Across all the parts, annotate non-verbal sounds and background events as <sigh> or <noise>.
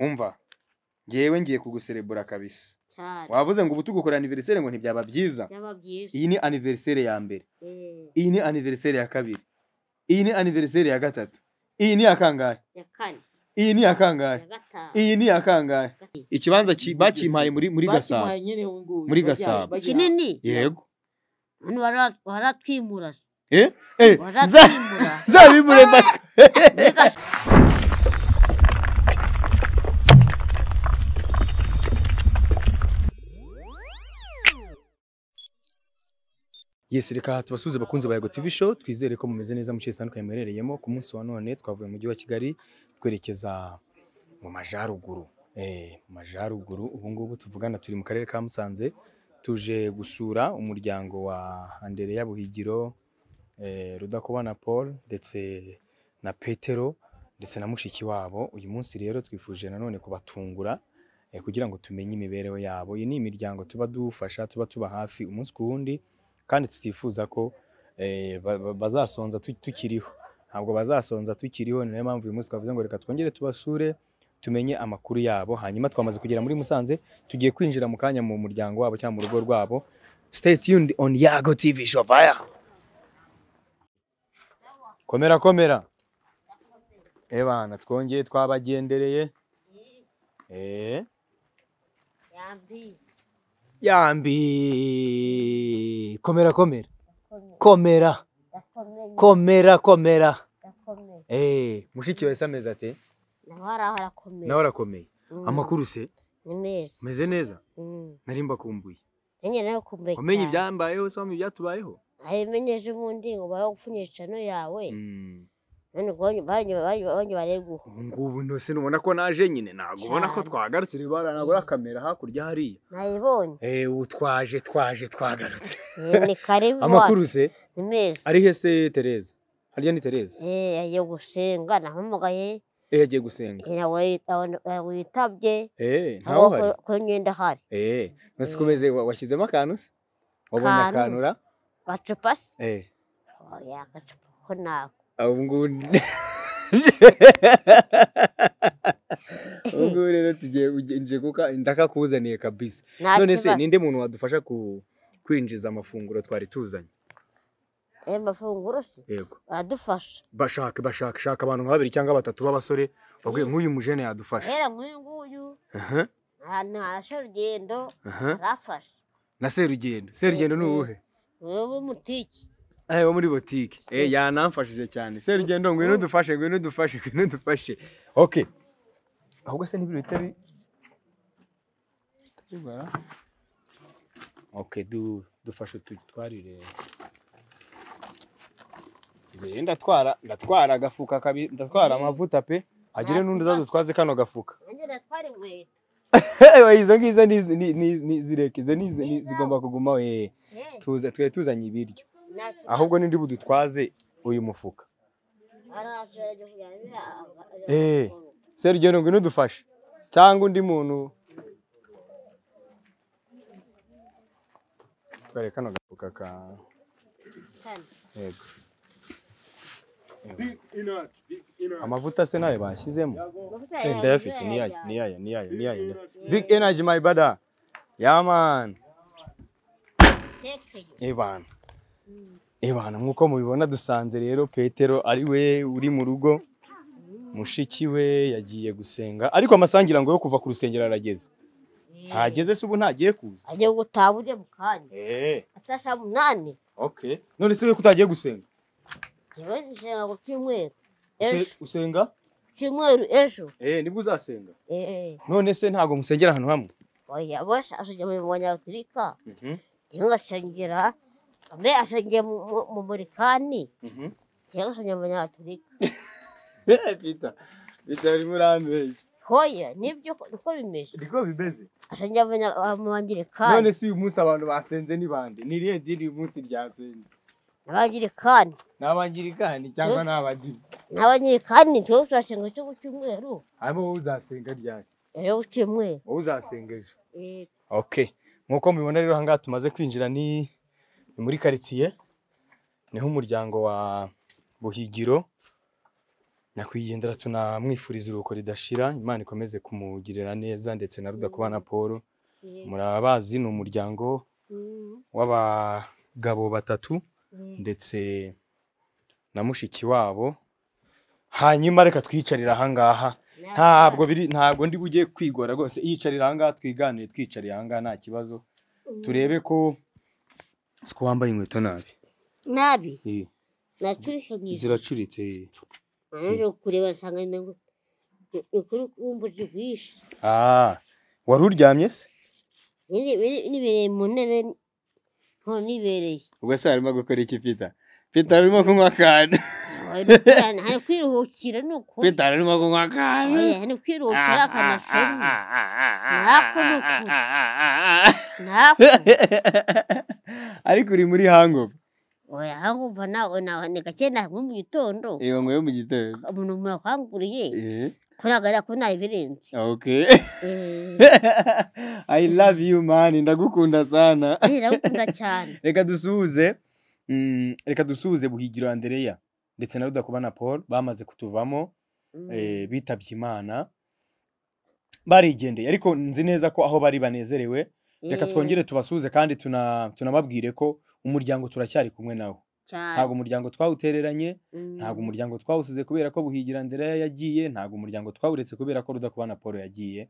umva. Ngewe ngiye kuguserebura kabisa. Wavuze ngo ubu tugukora aniveriseri ngo ntibyaba byiza. Iyi ni aniveriseri ya mbere. Eh, iyi ni aniveriseri ya kabiri. Iyi ni aniveriseri ya gatatu. Iyi ni kangahe? Ya kane. Iyi ni kangahe? Ya gatanu. Iyi ni iya kangahe? Ikibanza ki- bakimpaye muri muri gasabo. Muri Gasabo. kinini yego. Hano bara- baratwimura eh? Eh? Za <laughs> baratwimura zabimure mbaka Yes, reka tubasuhuze bakunzi ba Yego TV show. Twizere ko mumeze neza mu cyese zitandukanye muherereyemo ku munsi wa none. Twavuye mu mujyi wa Kigali twerekeza mu majaruguru eh mu majaruguru ubu ngubu tuvugana turi mu karere ka Musanze. Tuje gusura umuryango wa Andereya Buhigiro eh, Rudakubana Paul ndetse na Petero ndetse na mushiki wabo. Uyu munsi rero twifuje nanone kubatungura eh, kugira ngo tumenye imibereho yabo. Iyi ni imiryango tuba dufasha tuba tuba hafi. Umunsi ku wundi kandi tutifuza ko eh, ba- ba- bazasonza tu- tukiriho. Ntabwo bazasonza tukiriho ni na yo mpamvu uyu munsi twavuze ngo reka twongere tubasure tumenye amakuru yabo. Hanyuma twamaze kugera muri Musanze tugiye kwinjira mu kanya mu muryango wabo cyangwa mu rugo rwabo. Stay tuned on Yago TV show. Fire! Komera komera. Ebana twongeye twabagendereye. Eh? Yambi. Komera komera. Komera. Komera komera. Eh mushiki wese ameze ate nawe arakomeye Mm, amakuru se? Meze neza? Mm, nari mbakumbuye. Nanjye nawe kumbuye wamenye ibyambayeho se wamenye ibyatubayeho abimenyeje ubundi ngo baragupfunyisha no yawe. Ubu ngubu ntose nubona ko naje nyine ntabwo ubona ko Cyane. twagarutse ibara ntabwo uri kamera hakurya hariya. Nayibonye. Eh ubu twaje twaje twagarutse. Eh, <laughs> ni karibu amakuru se ni meza ari he se Tereza? Harya ni Tereza? Eh agiye gusenga nahamagaye eh yagiye gusenga. Eh, nawe nawe witabye. Eh ntawe uhari kuri myenda ahari. Eh, nose kumeze wa- washyizemo akantu se? Wabonye Kantu. akantu. ra? gacupa se? Eh, oya agacupa. Ko nako ubu ngubu <laughs> ubu ngubu rero tugiye ndakakuzaniye kabisa. None se ninde muntu wadufasha kwinjiza amafunguro twari tuzanye? ayo mafunguro se Yego. baradufasha Bashaka bashaka shaka abantu nka babiri cyangwa batatu b'abasore babwiye nk'uyu mujene yadufasha. rero nk'uyu nguyu Aha. ahantu hashe urugendo arafasha Na Serugendo. Serugendo ni uwuhe? wowe w'umutiki Eh, wo muri botike. Eh, yanamfashije cyane. Serugendo ngwino dufashe, ngwino dufashe, ngwino dufashe. Okay. Ahubwo se n'ibiro bitari tubara. Okay, du dufashe tutwarire. Ngiye ndatwara, ndatwara agafuka kabi, ndatwara amavuta pe. Agire n'undi uzadutwaze kano gafuka. <laughs> izo ngizo ni ni ni- ni zireke, izo ni ni- zigomba kuguma we. Eh, Tuza twe tuzanye ibiryo. Ahubwo nindi budutwaze uyu mufuka. Eh. Serugendo ngwino dufashe cyangwa undi muntu. Tware kano gafuka ka yego. Amavuta se na yo bashyizemo? Eh, ndayafite. Ni yayo ni yayo ni yayo ni yayo. Big energy my brother. Yeah man. Ebana ebana nk'uko mubibona dusanze rero petero ari we uri mu rugo mushiki we yagiye gusenga. Ariko amasangira ngo yo kuva ku rusengero arageze. Ntageze se ubu ntagiye kuza? Agiye gutaha ujye mu kanya. Eh. Atasha munani none se we kutagiye gusenga? Yewe nshinga ku cyumweru. Usenga? Ku cyumweru ejo. Eh ni bwo uzasenga? Eh. None se ntabwo musengera ahantu hamwe? Oya bose ashingiye mu banyafurika Mhm, cyangwa amwe ashingiye mu- mu- mu murikani cyangwa ashingiye mu banyafurika <laughs> Eh, Peter. Peter urimo urambeshya hoya ni byo niko bimeze niko bimeze ashingiye mu bangirikani none se uyu munsi abantu basenze ni bande ni irihe dini uyu munsi ryasenze abangirikani ni. Abangirikani cyangwa ni abadive n'abanyirikani tuba turashinga cyo cyumweru hanyuma wowe uzasenga ryari ku cyumweru wowe uzasenga ejo Eh, okay nk'uko mubibona rero ahangaha tumaze kwinjira ni? Ni muri karitsiye ni ho umuryango wa buhigiro nyakwigendera tunamwifuriza uruko ridashira imana ikomeze kumugirira neza ndetse na rudakubana paul. Murabazi ni umuryango Mm, w'abagabo batatu mm. ndetse na mushiki wabo. Hanyuma reka twiyicarire ahangaha ntabwo biri ntabwo ndi bujye kwigora rwose. Yicarira ahangaha twiganire twicariye ahangaha nta kibazo. Turebe ko siko wambaye inkweto nabi. Nabi? Ziracuritse kureba nsanga ni ngo- ni kuri kumbuzi bwinshi ah wari uryamye se? Nibereye mu ntebe nto nibereye. Ubwo se harimo gukora iki pita pita arimo kunywa akantu <laughs> hari kwiruhukira ni uko pita arimo kunywa akantu hari kwiruhukira akanasoma Ntako ni ukuri. ntako ariko uri muri hangover oya hangumva nawe nawe ni gake ntabwo mu gitondo iyo nkweyo mu gitondo umuntu mwakanguriye Eh, kuragara ko nta birenze okay Eh, i love you man ndagukunda sana eh, ndagukunda cyane reka dusuhuze mm, reka dusuhuze buhigiro andereya ndetse na rudakubana paul bamaze kutuvamo Mm. eh, bitabye imana barigendeye. Ariko nzi neza ko aho bari banezerewe. Reka Eh, twongere tubasuhuze kandi tuna- tunababwire ko umuryango turacyari kumwe nawo ntabwo umuryango twawutereranye Mm. ntabwo umuryango twawusize kubera ko buhigira andereya yagiye ntabwo umuryango twawuretse kubera ko rudakubana paul yagiye.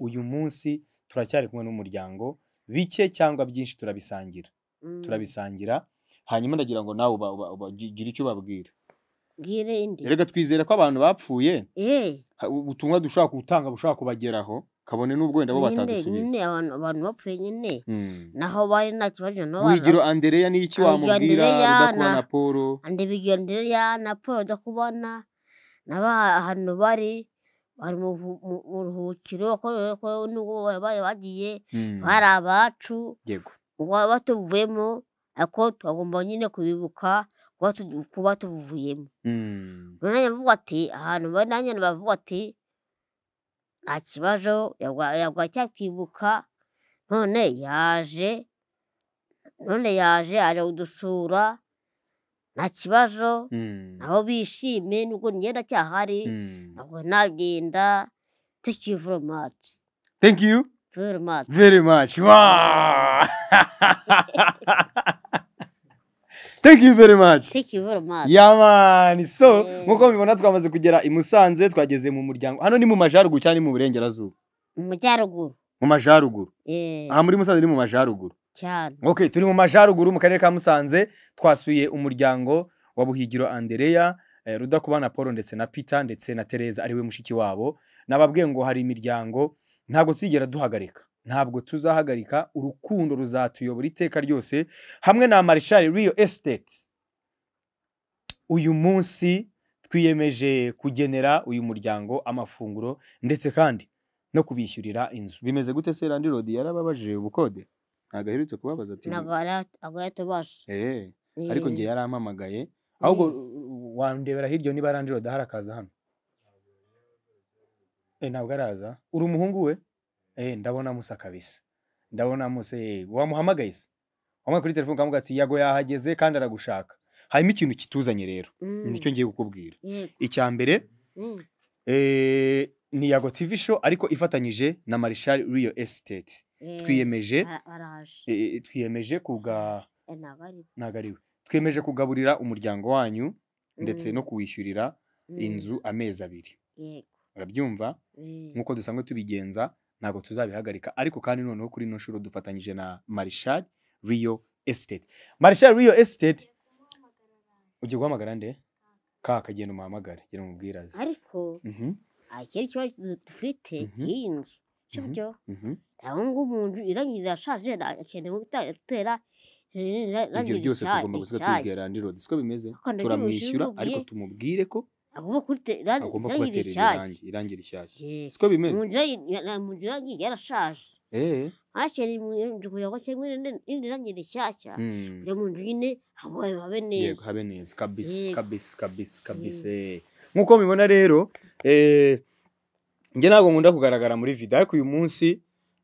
Uyu munsi turacyari kumwe n'umuryango bike cyangwa byinshi turabisangira. Mm. turabisangira hanyuma ndagira ngo nawe uba- uba- uba- gira icyo ubabwira. Reka twizere ko abantu bapfuye eh. ubutumwa dushobora gutanga bushobora kubageraho kabone n'ubwo wenda bo batadusubiza. nyine abantu bapfuye nyine. Mm. naho bari nta kibazo naho buhigiro andereya ni iki wamubwira? Andereya udakubona na- paul andebigendera na paul ujya kubona. Naba ahantu bari bari mu bu- mu- mu ruhukiro ko ko nubwo bari bagiye Mm. bari abacu. Kuba batuvuyemo ariko twagomba nyine kubibuka kuba tu- kuba tuvuyemo Mm. none bavuga ati ahantu nanjye bavuga ati nta kibazo yagwa cyakibuka none yaje none yaje aje kudusura nta kibazo Mm. nabo bishime nubwo ngenda cyahari Mm. ntabwo nagenda thank you very much thank you very much very much wow <laughs> thank you very much. Thank you very much. Yamani so Eh. nk'uko mubibona twamaze kugera i musanze twageze mu muryango. Hano ni mu majyaruguru cyangwa ni mu burengerazuba? Mu majyaruguru. Mu majyaruguru eh. Aha muri musanze ni mu majyaruguru cyane. Ok turi mu majyaruguru mu karere ka musanze twasuye umuryango wa buhigiro andereya eh, rudakubana paul ndetse na peter ndetse na tereza ari we mushiki wabo. Nababwiye ngo hari imiryango ntabwo tuzigera duhagarika. Ntabwo tuzahagarika urukundo ruzatuyobora iteka ryose hamwe na marshal rio estate. Uyu munsi twiyemeje kugenera uyu muryango amafunguro ndetse kandi no kubishyurira inzu. Bimeze gute se randi rodi yarababajije ubukode? Ntabwo aherutse kubabaza ati ntabwo yatubasha Eh, ariko njye yarampamagaye ahubwo uh, wandebera hirya niba randi rodi ahari akaza hano. Eh, ntabwo araza. Uri umuhungu we? Eh, ndabona musa kabisa. Ndabona musa eh, wamuhamagaye se? Wamwe kuri telefone ukamuga ati yago yahageze kandi aragushaka. Hanyuma ikintu kituzanye rero ni cyo ngiye kukubwira. Icya mbere eh, ni yago tv show ariko ifatanyije na marshal rio estate. Twiyemeje eh, twiyemeje kuga Eh, ntabwo ari. ntabwo ari we. Twiyemeje kugaburira umuryango wanyu ndetse Mm. no kuwishyurira Mm. inzu amezi abiri. Yego. Urabyumva? Nk'uko dusanzwe tubigenza ntabwo tuzabihagarika ariko kandi noneho kuri ino nshuro dufatanyije na marshal rio estate. Marshal rio estate ugiye guhamagara nde? Kaka genda umuhamagare genda umubwiraze ariko Mhm, akiri ikibazo dufite Mhm. cy'iyi nzu Mhm. cyo? Mhm. aho ngo umuntu irangiza yashaje akeneye gutera ibyo byose tugomba gusiga tubibwira randi rodi siko bimeze? Turamwishyura ariko tumubwire ko agomba kurite agomba kubaterera irangi irangi rishyashya siko bimeze mu nzu ya- mu nzu irangiye yarashaje eh hakeneye mu nzu kugira ngo cyangwa irindi rangi rishyashya kujya mu nzu nyine habe neza habe neza kabisa kabisa kabisa eh. nk'uko mubibona rero njye ntabwo nkunda kugaragara muri video ariko uyu munsi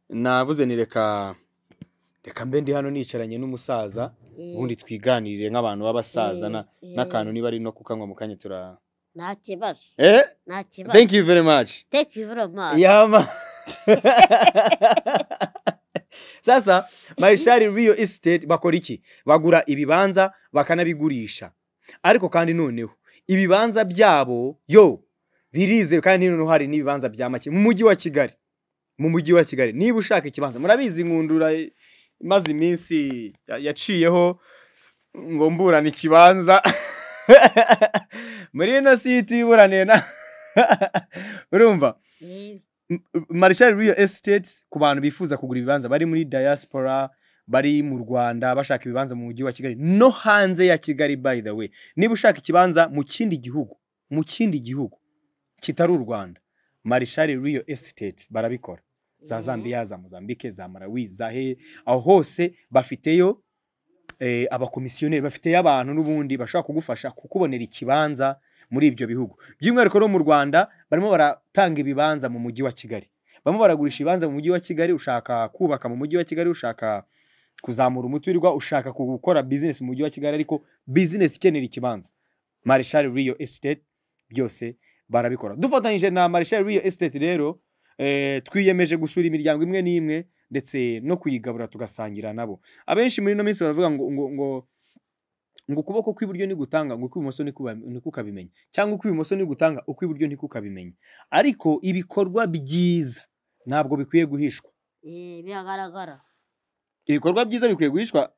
navuze ni reka reka mbe ndi hano nicaranye n'umusaza ubundi twiganirire nk'abantu b'abasaza na- n'akantu niba ari no kukanywa mu kanya tura nta kibazo eh? Nta kibazo thank you very much. Thank you very much. Yama <laughs> sasa marishari riyo esiteti bakora iki bagura ibibanza bakanabigurisha. Ariko kandi noneho ibibanza byabo yo birizewe kandi noneho hari n'ibibanza bya make. Mu mujyi wa kigali. Mu mujyi wa kigali. Niba ushaka ikibanza murabizi nkundura imaze iminsi ya- yaciyeho ngo mburane ikibanza. <laughs> <laughs> muri ino siti iburaniye na <laughs> urumva? Eh, marishari riyo esiteti ku bantu bifuza kugura ibibanza bari muri diaspora bari mu rwanda bashaka ibibanza mu mujyi wa kigali no hanze ya kigali by the way. Niba ushaka ikibanza mu kindi gihugu mu kindi gihugu kitari u rwanda marishari riyo esiteti barabikora. Za Mhm. zambia za mozambique za malawi za he aho hose bafiteyo abakomisiyoneri bafiteyo abantu n'ubundi bashobora kugufasha kukubonera ikibanza muri ibyo bihugu. By'umwihariko no mu rwanda barimo baratanga ibibanza mu mujyi wa kigali. Barimo baragurisha ibibanza mu mujyi wa kigali ushaka kubaka mu mujyi wa kigali ushaka kuzamura umuturirwa ushaka gukora bizinesi mu mujyi wa kigali ariko bizinesi ikenera ikibanza. Marishari riyo esiteti byose barabikora. Dufatanyije na marishari riyo esiteti rero eh, twiyemeje gusura imiryango imwe n'imwe ndetse no kuyigabura tugasangira nabo. Abenshi muri ino minsi baravuga ngo ngo ngo ngo ukuboko kw'iburyo ntigutanga ngo ukw'ibumoso ntikukabimenya cyangwa ukw'ibumoso ntigutanga ukw'iburyo ntikukabimenya ariko ibikorwa byiza ntabwo bikwiye guhishwa. Eh, biragaragara. Ibikorwa byiza bikwiye guhishwa?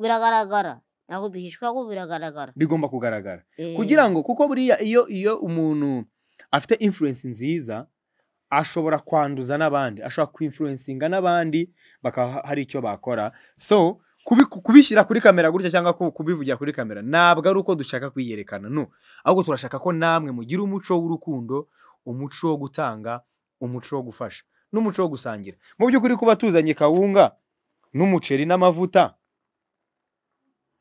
Biragaragara. Ntabwo bihishwa ko biragaragara. Bigomba kugaragara. Eh, kugira ngo kuko buriya iyo iyo umuntu afite influence nziza ashobora kwanduza n'abandi ashobora kwinfluencinga n'abandi bakaba ha- hari icyo bakora. So kubi- kubishyira kuri kamera gutya cyangwa ku- kubivugira kuri kamera ntabwo ari uko dushaka kwiyerekana. No ahubwo turashaka ko namwe mugira umuco w'urukundo umuco wo gutanga umuco wo gufasha n'umuco wo gusangira. Mu by'ukuri kuba tuzanye kawunga n'umuceri n'amavuta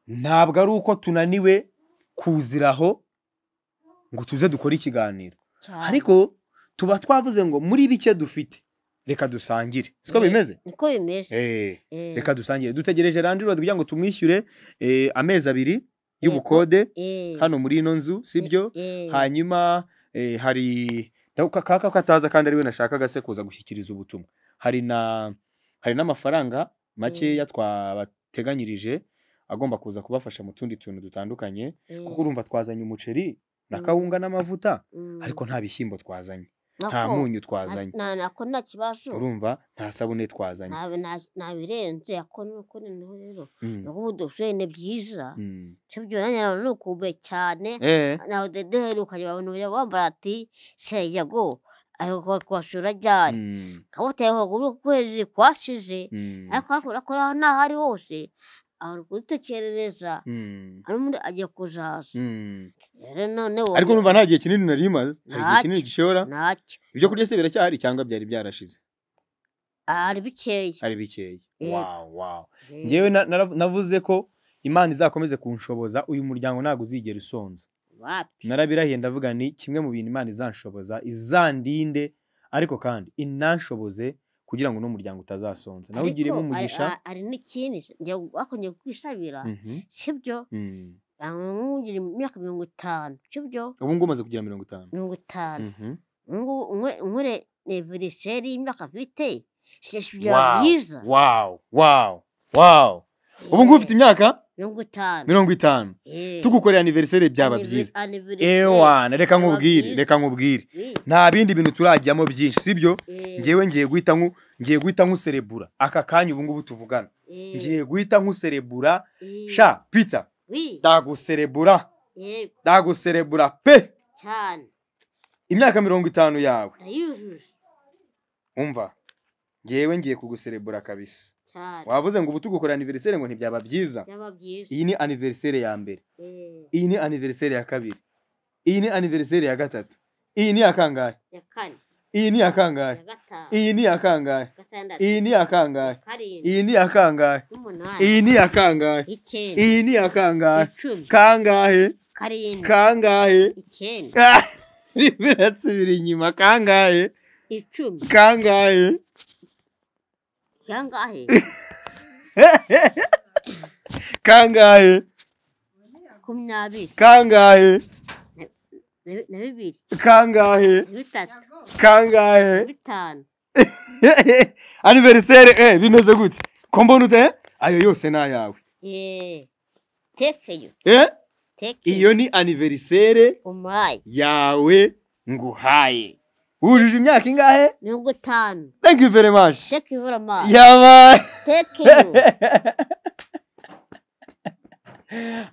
ntabwo ari uko tunaniwe kuziraho ngo tuze dukore ikiganiro. Ariko tuba twavuze ngo muri bike dufite. Reka dusangire. Siko bimeze? niko bimeze. Eh, Eh, reka dusangire. Dutegereje randirodi kugira ngo tumwishyure eh, amezi abiri y'ubukode. Hano muri ino nzu sibyo hanyuma hari kaka kataza kandi ari we nashakaga se kuza gushyikiriza ubutumwa. Hari na hari n'amafaranga makeya twabateganyirije agomba kuza kubafasha mu tundi tuntu dutandukanye kuko urumva twazanye umuceri na Mm. kawunga n'amavuta. Mm, ariko nta bishyimbo twazanye. Nta munyu twazanye nako nta kibazo. Urumva nta sabune twazanye. Nta- birenze ako nuko noneho rero. Nuko ubu dufite ni byiza mm. sibyo nanjye nawe ni ukube cyane. Eh, nawe duherukanye abantu bambara ati seyago ariko kwashura ryari? Mm, kabuteye kuguru ukwezi kwashize. Mm, ariko hakora ko n'aho ari hose. Ari kudutekerereza mm, ari muri agiye kuzaza mm. rero none wowe ariko urumva nta gihe kinini nari maze hari igihe kinini gishora ntacyo ibyo kurya se biracyahari cyangwa byari byarashize? Ari bikeya ari bikeya ngewe navuze ko imana izakomeze kunshoboza uyu muryango ntabwo uzigera usonza. Narabirahiye ndavuga ni kimwe mu bintu imana izanshoboza izandinde ariko kandi inanshoboze kugira ngo n'umuryango utazasonza. Nawe ugiremo umugisha? a- ari n'ikindi njye wakongeye kwisabira Mhm, sibyo? Mm. nkugira imyaka mirongo itanu sibyo? Ubu ngubu umaze kugira mirongo itanu. Mirongo itanu. Mhm. ngubu nkure neveriseri y'imyaka Wow, byiza wow. Wow. Wow. Ubu ngubu ufite imyaka? Mirongo itanu mirongo itanu Eh, tugukorera aniveriseri byaba byiza. ewana reka nkubwire reka nkubwire. Nta bindi bintu turajyamo byinshi sibyo? Eh, ngewe ngiye guhita ngiye guhita nkuserebura. Aka kanya ubu ngubu tuvugana. Eh, ngiye guhita nkuserebura. Sha oui, ndaguserebura. Ndaguserebura pe. Cyane imyaka mirongo itanu yawe. Umva. Ngewe ngiye kuguserebura kabisa. Wavuze ngo ubu tugukorera aniveriseri ngo ntibyaba byiza iyi ni aniveriseri ya mbere Eh, iyi ni aniveriseri ya kabiri iyi ni aniveriseri ya gatatu iyi ni iya kangahe ya kane iyi ni iya kangahe ya gatanu iyi ni iya kangahe gatandatu iyi ni iya kangahe karindwi iyi ni iya kangahe iyi ni iya kangahe iyi ni iya kangahe kangahe karindwi kangahe icyenda birasubira inyuma kangahe icumi kangahe kangahe makumyabiri kangahe na bi- na bibiri kangahe bitatu kangahe bitanu aniveriseri eh bimeze gute ko mbona ute ayo yose ni ayawe Eh, tekeyo eh? Iyo ni aniveriseri yawe nguhaye. Wujuje imyaka ingahe mirongo itanu thank you very much. Tekeyo ivura amazi yabaye tekeyo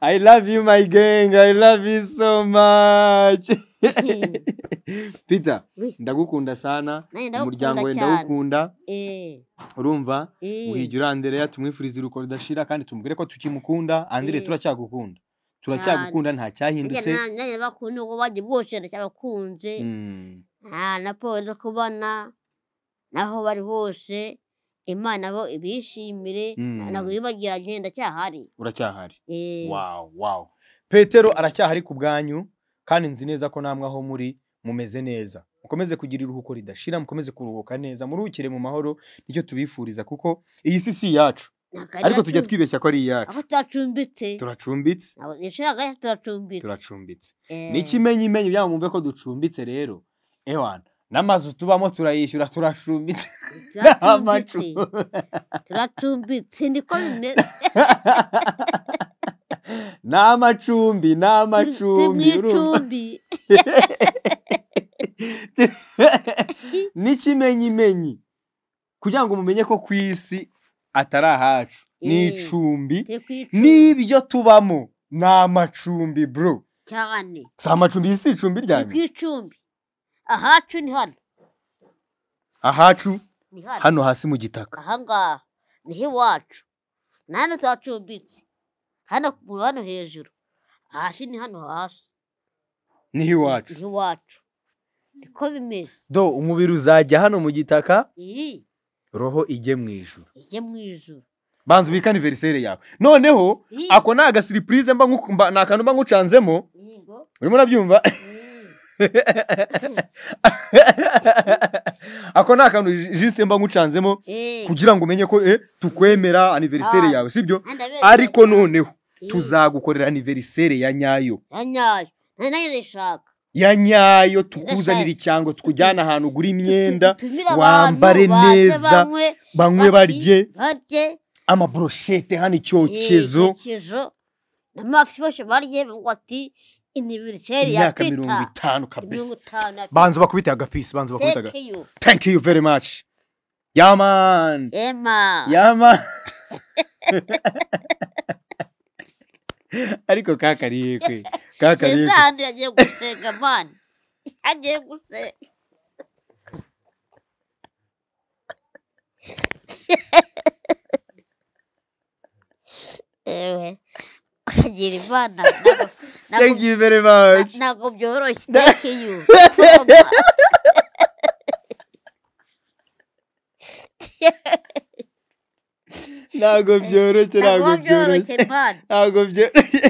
I love you my gang. I love you so much. <laughs> Peter ndagukunda sana. Ndagukunda umuryango we cyane. ndawukunda Eh, urumva? Eh. muhigira Andereya tumwifuriza uruko rudashira kandi tumubwire ko tukimukunda. Andere Eh. turacyagukunda. Turacyagukunda nta cyahindutse. Na- nanjye bakunda uko bagiye bwose ndacyabakunze Ah, na zo kubona naho bari hose imana bo ibishimire ntabwo bibagiranye ndacyahari uracyahari? Eh, wow wow. Petero aracyahari ku bwanyu kandi nzi neza ko namwe aho muri mumeze neza. Mukomeze kugira iruhuko ridashira mukomeze kuruhuka neza muruhukire mu mahoro ni cyo tubifuriza kuko iyi si si iyacu. Ariko tujya twibeshya ko ari iyacu. Aho turacumbitse. Turacumbitse. Turacumbitse. Eh, n'ikimenyimenyi byaba mwumve ko ducumbitse rero. Ewana n'amazu tubamo turayishyura turacumbitse turacumbitse <laughs> niko bimeze. <laughs> Ni amacumbi ni amacumbi <laughs> n'ikimenyimenyi. Kugira ngo mumenye ko ku isi atari ahacu. Ni Eh. icumbi ku icumbi. N'ibyo tubamo. Ni amacumbi bro. Cyane. Si amacumbi iyi si icumbi ku ryanyu icumbi. Ahacu ni hano? Ahacu? Ni hano. Hasi mu gitaka. Ahangaha ni ho iwacu na hano turacumbitse hano ku muro hano hejuru. Hasi ni hano hasi. Niho iwacu ni ho iwacu niko bimeze. Do umubiri uzajya hano mu gitaka? Roho ijye mu ijuru. Ijye mu ijuru. Banza ubike aniveriseri yawe. Noneho ako ni agasiripurize mba ni akantu mba nkucanzemo. Urimo urabyumva. <laughs> ako ni akantu jisite mba nkucanzemo Eh, kugira ngo umenye ko eh, tukwemera aniveriseri Ah. yawe sibyo? Abereye ariko noneho Eh, tuzagukorera aniveriseri ya nyayo. Ya nyayo. Na na yo ndayishaka ya nyayo tukuzanira icyango tukujyana ahantu ugura imyenda wambare neza banywe barye. amabroshete hano icyokezo. n'amafi bose barye ati iniveriseri ya imyaka mirongo pita itanu kabisa banza bakubite agapisi banza bakubite aga thank you very much. Yaman. Ema yaman. <laughs> Ariko kakariye kwe kakariye ahantu yagiye gusenga mani agiye gusenga. <laughs> Ewe kagira imana <laughs> thank you very much. ntabwo byoroshye <laughs> thank you. Ntabwo byoroshye ntabwo byoroshye ntabwo byoroshye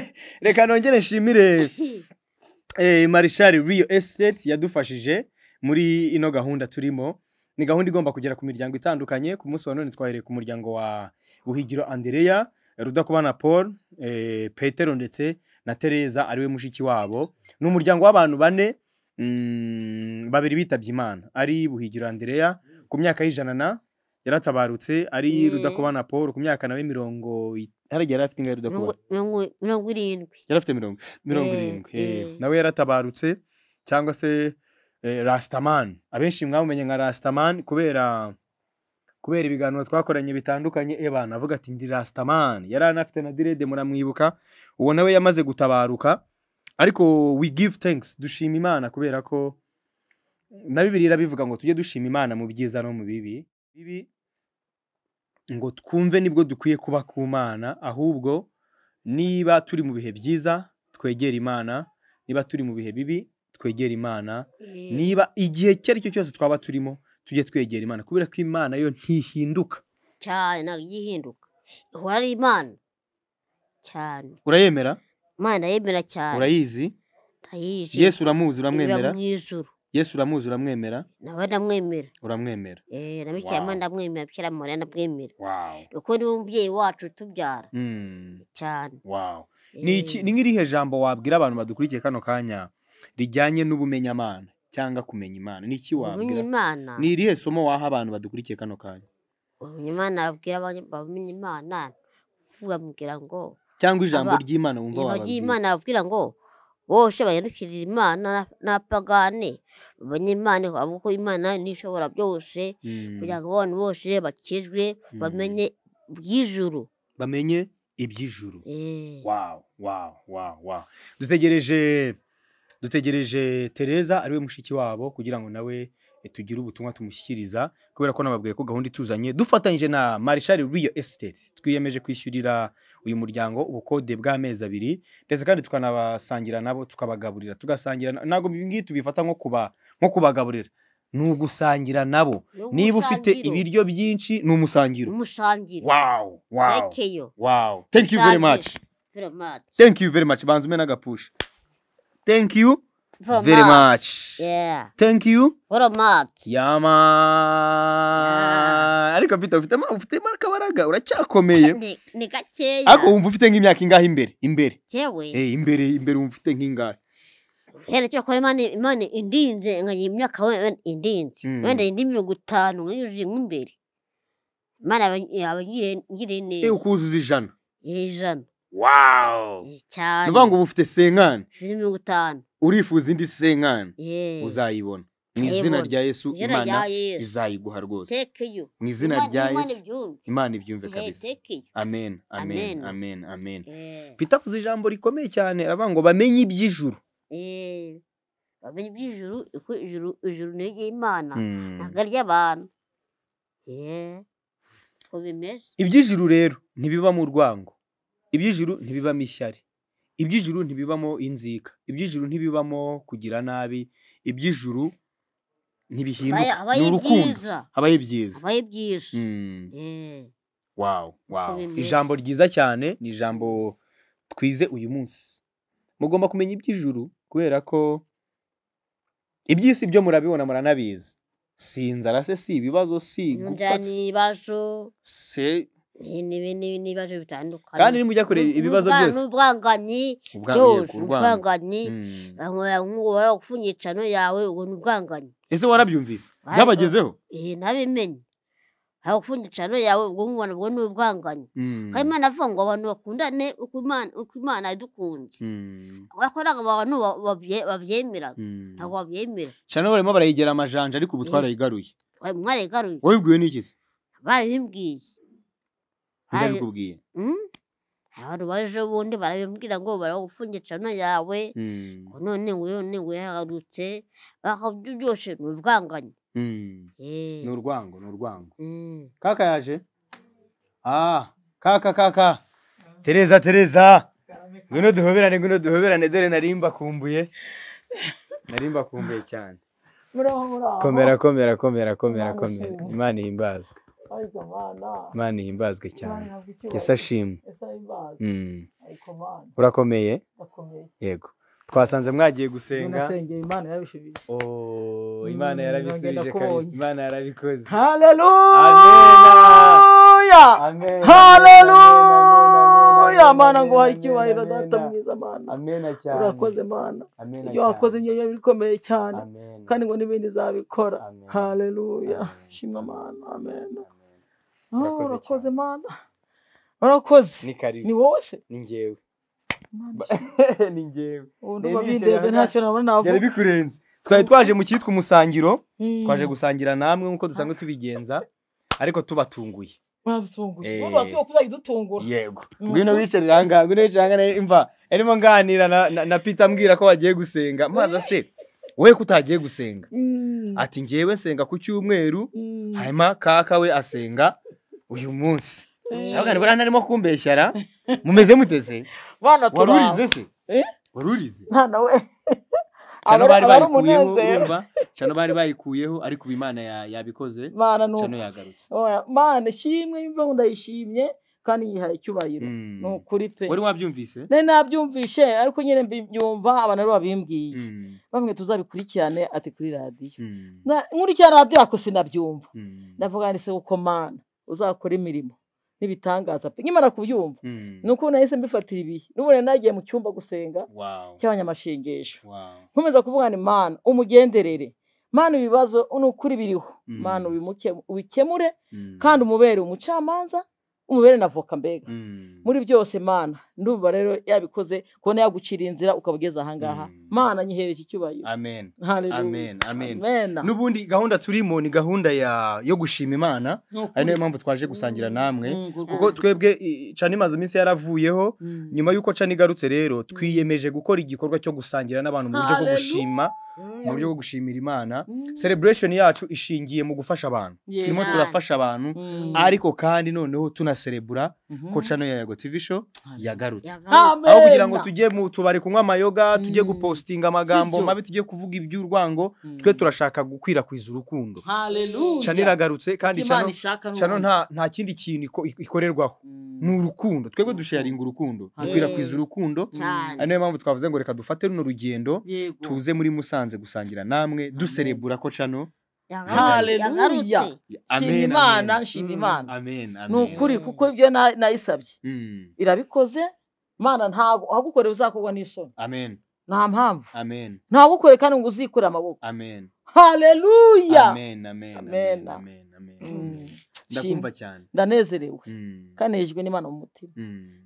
reka nongere nshimire <laughs> eh, marishal Rio Estate yadufashije muri ino gahunda turimo. Ni gahunda igomba kugera ku miryango itandukanye. Ku munsi wa none twahereye ku muryango wa Buhigiro Andereya Rudakubana Paul eh, Petero ndetse na Tereza ari we mushiki wabo. Ni umuryango w'abantu bane mm, babiri bitabye Imana. Ari Buhigiro Andereya ku myaka y'ijana na yaratabarutse. Ari Mm. Rudakubana Paul ku myaka nawe mirongo haragiye yari afite ingahe Rudakubana Mirongo- irindwi. Yari afite mirongo mirongo Eh, irindwi. Eh. nawe yaratabarutse cyangwa se eh, rasitaman abenshi mwamumenye nka rasitaman kubera kubera ibiganiro twakoranye bitandukanye ebana avuga ati ndi rasitaman yari anafite na direde muramwibuka uwo nawe yamaze gutabaruka. Ariko we give thanks dushima imana kubera ko na bibiri irabivuga ngo tujye dushima imana mu byiza no mu bibi. Bibi ngo twumve ni bwo dukwiye kuba ku mana ahubwo niba turi mu bihe byiza twegera imana. Niba turi mu bihe bibi twegera imana. Niba igihe icyo ari cyo cyose twaba turimo tujye twegera imana. Kubera ko imana yo ntihinduka. Cyane ntabwo ijya ihinduka ihora ari imana. Cyane. Urayemera? Imana yemera cyane. Urayizi? Ndayizi. Yesu uramuzi uramwemera? Mu ijuru. Yesu uramuzi uramwemera? Nawe ndamwemera. Uramwemera. Eh, na bikira Wow. Mariya ndamwemera bikira mariya ndamwemera. Kuko ni we mubyeyi wacu utubyara. Mm. cyane. Eh, ni nk'irihe jambo wabwira abantu badukurikiye kano kanya rijyanye n'ubumenyamana? Cyangwa kumenya imana. Ni iki wabwira? Ni irihe somo waha abantu badukurikiye kano kanya? Umenya imana babwira abanye- bamenya imana bamubwira ngo cyangwa ijambo ry'imana wumva ijambo wababwira. ry'imana babwira ngo bose bahindukirira imana na- n'abapagane bamenye imana kuko imana nishobora byose Mm. kugira ngo abantu bose bakizwe Mm. bamenye iby'ijuru. Bamenye iby'ijuru. Wow wow wow. Dutegereje dutegereje tereza ari we mushiki wabo kugira ngo nawe eh, tugire ubutumwa tumushyikiriza kubera ko nababwiye ko gahunda ituzanye dufatanyije na marshal real estate. Twiyemeje kwishyurira uyu muryango ubukode bw'amezi abiri ndetse kandi tukanabasangira nabo tukabagaburira tugasangira ntabwo ibi ngibi tubifata nko kuba nko kubagaburira. Ni ugusangira nabo. Ni niba ufite ibiryo byinshi ni umusangiro wow thank you. Very much. Very much. Thank you very much. Banza ume n'agapusha. Thank you very very much much. yeah Thank you. very much Yama. Ariko Peter ufite ma ufite akabaraga uracyakomeye. <laughs> ni gakeya Ariko wumva ufite nk'imyaka ingahe imbere? Imbere. jewe Eh imbere imbere wumva ufite nk'ingahe? hera cyo kora imana imana indinze nkagira imyaka we- we- indinze Mm. wenda indi mirongo itanu nkayujuje nk'imbere imana yaba ngiriye ngiriye Eh neza ukuzuza ijana. ijana Wow. Eh, cyane Nuvuga ngo uba ufite senkani. mirongo itanu Urifuza indi senkani. Uzayibona. Mu izina rya Yesu Imana izayiguha rwose. Mu izina Imana- rya Yesu Imana ibyumve kabisa. Amen. Amen. Amen. Amen. Peter avuze ijambo rikomeye cyane aravuga ngo bamenye iby'ijuru. eh, bamenye iby'ijuru uko ijuru ijuru ni iry'imana Mm. ntabwo ari iry'abantu Eh, iby'ijuru rero ntibibamo urwango iby'ijuru ntibibamo ishyari. Iby'ijuru ntibibamo inzika. Iby'ijuru ntibibamo kugira nabi. Iby'ijuru ntibihinduka. Ni urukundo. habaye byiza habaye wow wow. Bimeze. ijambo ryiza cyane ni ijambo twize uyu munsi. Mugomba kumenya iby'ijuru kubera ko iby'isi byo murabibona muranabizi. Si inzara se si ibibazo si gupfa se- ibibazo se eh, ni ni- ni ibibazo bitandukanye kandi nimujya kureba ibibazo byose n'ubwanganyi Ubwa- byose ubwanganyi nk'uwo gupfunyicano yawe ubwo ni ubwanganyi. Ese warabyumvise? Byabagezeho? Eh nabimenye. Aho gupfunyicano yawe ubwo nkubona ubwo ni ubwanganyi. Mm. kandi imana avuga ngo abantu bakundane uko imana yadukunze Mm. ariko ntabwo abantu ba- babye- babyemera Mm. ntabwo babyemera cyane barimo barayigera amajanja ariko ubu Eh. twarayigaruye. Mwaregaruye wabibwiwe n'iki barabimbwiye Barabi- ndabikubwiye Mm? baje ubundi barabimbwira ngo baragupfunyicano yawe. Mm. ngo none none ngo yagarutse. Bakabyo byose ni ubwanganyi Mm. Eh, ni urwango ni urwango. Mm. kaka yaje? Ah kaka kaka. Tereza tereza. Ngwino duhoberane ngwino duhoberane. Dore nari mbakumbuye. Nari mbakumbuye cyane. Komera komera komera komera Imana komera imana ihimbazwe imana ihimbazwe cyane. Yesu ashimwe Mm. mana urakomeye? Yego. Twasanze mwagiye gusenga. Imana Oh, Mm, imana yarabisubije kabisa imana yarabikoze. Haleluya Amen. haleluya mana ngo uhaye icyubahiro data mwiza mana. Amena cyane urakoze mana. Ibyo wakoze ngewe bikomeye cyane. Kandi ngo n'ibindi zabikora Amen. haleluya shima mana. Amen. Urakoze cyane. mana urakoze ni karibu. Ni wowe se? Ni Mana, <laughs> ni nabona byari bikurenze. Twari twaje mu cyitwa umusangiro. Mm. twaje gusangira namwe nk'uko dusanzwe tubigenza ariko tubatunguye. Eh. yego. Mm. ngwino wicarira ahangaha ngwino wicarira ahangaha imva yarimo nganira na, peter ambwira ko wagiye gusenga. Maze se wowe ko utagiye gusenga? Mm. ati njyewe nsenga ku cyumweru Mm. hanyuma kaka we asenga uyu munsi. Eh. ntabwo nibura ntarimo kumbeshyara. Mumeze muteze aho. warurize se? We. Cano Aba- bari bayikuyeho urumva cano bari bayikuyeho ariko ubu imana ya- yabikoze ni uko yagarutse. Oya, mana ishimwe ngo ndayishimye kandi yihaye icyubahiro. Mm. ni ukuri pe. Wari wabyumvise? Nari nabyumvishe ariko nyine mbyumva abantu ari bo babimbwiye. Mm, bamwe tuzabikurikirane ati kuri radiyo mm, Na- nkurikirana radiyo ariko sinabyumva. Ndavuga ngo se uko mana. Uzakora imirimo n'ibitangaza pe nkimara kubyumva Mm. ni uko nahise mbifatira ibihe n'ubundi nagiye mu cyumba gusenga Wow. nkomeza kuvuga ni mana umugenderere mana ibibazo ni ukuri biriho Mm. mana ubikemure Mm. kandi umubere umucamanza umubere na voka mbega Mm. muri byose mana ndumva rero yabikoze kubona yagucira inzira ukaba ugeze ahangaha Mm. mana nyihereje icyubahiro Amen. Amen. Amen. Amen. N'ubundi gahunda turimo ni gahunda ya yo gushima Imana ari na yo mpamvu twaje gusangira namwe Mm, kuko- kuko twebwe cana imaze iminsi yaravuyeho nyuma y'uko cana igarutse rero twiyemeje gukora igikorwa cyo gusangira n'abantu mu buryo bwo gushima mu buryo bwo gushimira Imana. Mm. celebration yacu ishingiye mu gufasha abantu. Turimo turafasha abantu Mm. ariko kandi noneho tunaserebura ko cano ya Yago TV show yagarutse. Aho kugira ngo tujye mu tubari kunywa amayoga tujye Mm. gupostinga amagambo mabi tujye kuvuga iby'urwango Mm. twe turashaka gukwirakwiza urukundo. Cano iragarutse kandi cano nta kindi kintu iko- ikorerwaho. Mm. ni urukundo. Twebwe dusharinga urukundo. Dukwirakwiza urukundo. Nayo mpamvu twavuze ngo reka dufate runo rugendo tuze muri musanze. Gusangira namwe duserebura ko cano. Yagarutse. Shima Imana, shima Imana. amen. ni ukuri kuko ibyo na- nayisabye. Mm. irabikoze. Mana ntabwo ahagukorera uzakorwa n'isoni. Amen. Nta mpamvu. Amen. Ntagukore kandi ngo uzikure amaboko. Amen. Haleluya amen amen Amen. amen. amen Mm. ndakumva cyane. ndanezerewe. Mm. kandi nejejwe n'imana mu mutima.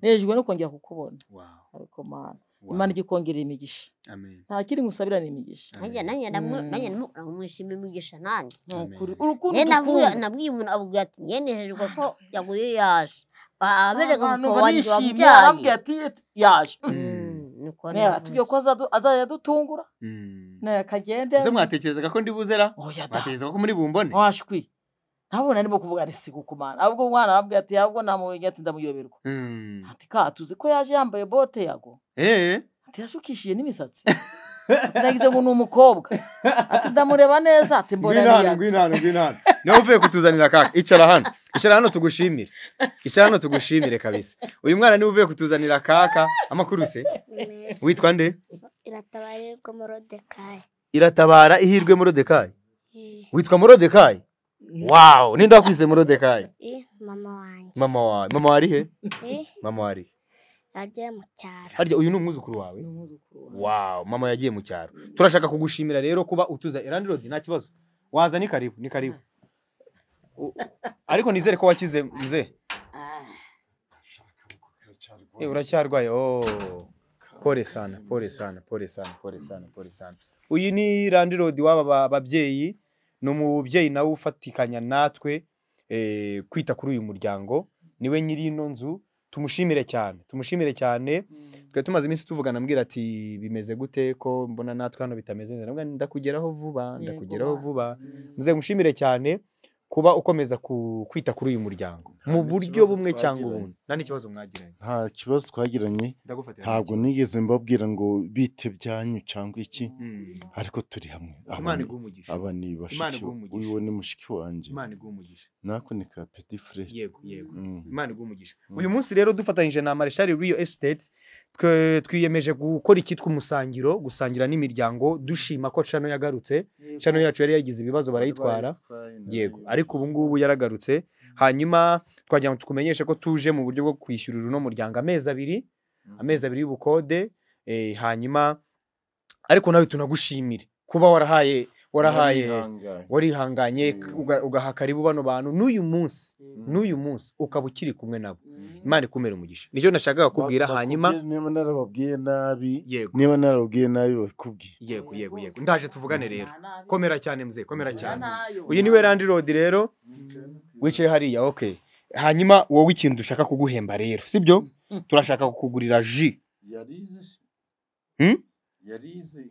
Nejejwe no kongera kukubona. Wow. ariko mana. Imana ijya ikongerera imigisha. Nta kindi ngusabira ni imigisha. Nanjye ndamu- Mm. imigisha nanjye nabwiye umuntu abubwira ati ngenejejwe ko yaguye yaje. Abereka ko numva wanjye ati yaje. Mm. Nera, atubwiye ko azajya adutungura Mm. akagende. Ese mwatekerezaga ko ndi buzera? Mwatekerezaga ko muri bumbone? Washwi. Ntabona arimo kuvuga ni sigo kumana ahubwo umwana arambwira ati ahubwo namubonye ati ndamuyoberwa. Mm. ati ka tuzi ko yaje yambaye bote yago eh? Ati yashukishije n'imisatsi. Ati nagize ngo ni umukobwa. Ati ndamureba neza. Ati mbona ngwino ni hano yago ngwino hano ngwino hano. Niwe uvuye kutuzanira kaka? Icara hano. Icara hano tugushimire. Icara hano tugushimire kabisa. Uyu mwana ni we uvuye kutuzanira kaka? Amakuru se? Witwa nde? Iratabarirwa morodekayi iratabara ihirwe morodekayi witwa morodekayi wawu ninde wakwise morodekayi mama wanjye mama wawe mama wari he mama wari he? yagiye mu cyaro harya uyu ni umwuzukuru wawe wawu mama yagiye mu cyaro turashaka kugushimira rero kuba utuza erandi rodi nta kibazo waza ni karibu ni karibu ariko nizere ko wakize mzee Eh, uracyarwaye oh pole sana pole sana pole sana pole sana pole sana uyu ni randi rodi w'aba ba- babyeyi ni umubyeyi nawe ufatikanya natwe eh, kwita kuri uyu muryango ni we nyiri ino nzu tumushimire cyane tumushimire cyane. Twari tumaze iminsi tuvugana ambwira ati bimeze gute ko mbona natwe hano bitameze neza? Ndakugeraho vuba ndakugeraho vuba. Muze mushimire cyane. Kuba ukomeza kwita kuri uyu muryango. Mu buryo bumwe cyangwa ubundi. Nta n'ikibazo mwagiranye. Nta kibazo twagiranye. Ntabwo nta nigeze mbabwira ngo bite byanyu cyangwa iki. Kibazo. Mm. ariko turi hamwe. Aba ni- bashiki uyu ni mushiki wanjye. Nako ni ka peti frere yego yego. Mm. imana iguha umugisha Mm. uyu munsi rero dufatanyije na mareshali riyo esiteti twiyemeje gukora icyitwa umusangiro gusangira n'imiryango dushima ko cano yagarutse. Cano yacu yari yagize ibibazo barayitwara. Yego. Ariko ubu ngubu yaragarutse. Hanyuma twagira ngo tukumenyeshe ko tuje mu buryo bwo kwishyurira uno muryango amezi abiri amezi abiri y'ubukode. Eh, hanyuma ariko nawe tunagushimire. Kuba warahaye warahaye warihanganye. uga- ugaha karibu bano bantu. N'uyu munsi n'uyu munsi ukaba ukiri kumwe nabo. Imana ikumere umugisha. Nicyo nashakaga kubwira hanyuma niba narababwiye nabi niba narababwiye nabi bakubwiye yego yego yego. Ndaje tuvugane rero. Komera cyane mzee komera cyane. Uyu ni we randi rodi rero. Wicaye hariya okay hanyuma wowe ikintu dushaka kuguhemba rero sibyo? Turashaka kukugurira ji. Yarize? Hmm? yarize.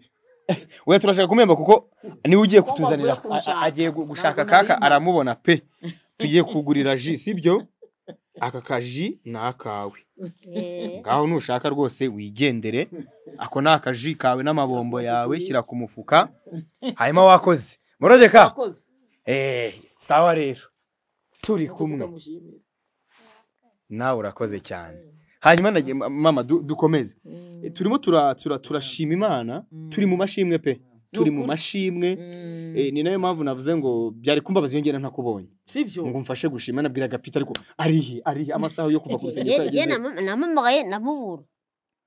<laughs> we turashaka kumemba kuko <laughs> ni we ugiye kutuzanira. Agiye gu- gushaka kaka aramubona. Pe <laughs> tugiye kukugurira ji sibyo aka kaji ni akawe. Eh, ngaho nushaka rwose wigendere. Ako ni akaji kawe n'amabombo yawe shyira ku mufuka. Hanyuma wakoze. Wakoze. eh sawa rero. Turi kumwe. nawe urakoze cyane. Hanyuma mama du- dukomeze. Mm. Eh, turimo tura- tura- turashima imana. Mm. turi mu mashimwe pe. Turi mu mashimwe. Mm. Eh, ni na yo mpamvu navuze ngo byari kumbabaza iyo ngenda ntakubonye. Ngo mfashe gushima nabwiraga Peter ariko arihe arihe amasaha yo kuva ku rusengero Ye- yarageze ye namu- namumagaye ndamubura.